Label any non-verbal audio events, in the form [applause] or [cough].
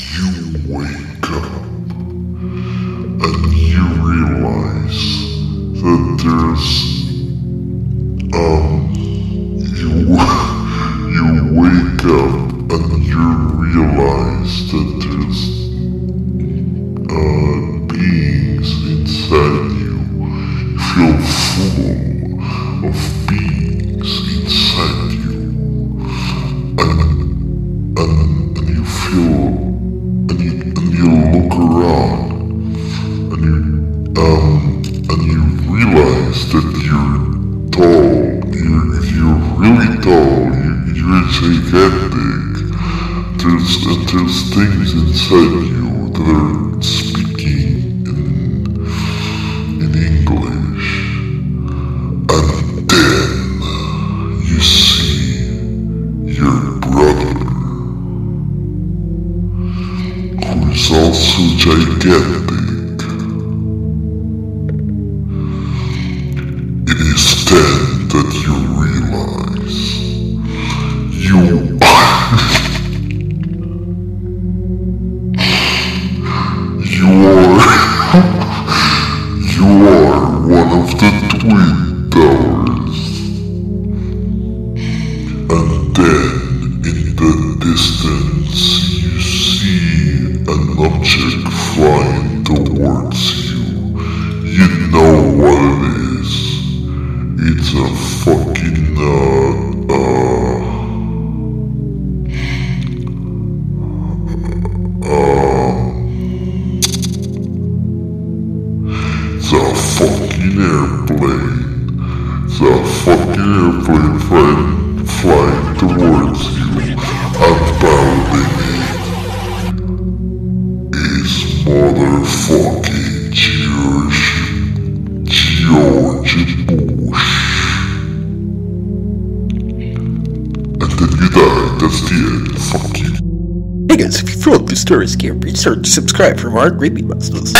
you wake up and you realize that there's um you [laughs] you wake up and you realize that there's that you're tall. You're you're really tall. You you're gigantic. There's there's things inside you that are speaking in in English. And then you see your brother who is also gigantic. Then that you realize you [laughs] you are you are one of the twin towers. And then in the distance you see an object flying It's a fucking airplane. It's a fucking airplane flying, flying towards you. Unbounding it is motherfucking George, George Bush. And then you die. That's the end. Fuck you. Hey guys, if you feel like this story is scary, be sure to subscribe for more creepy monsters.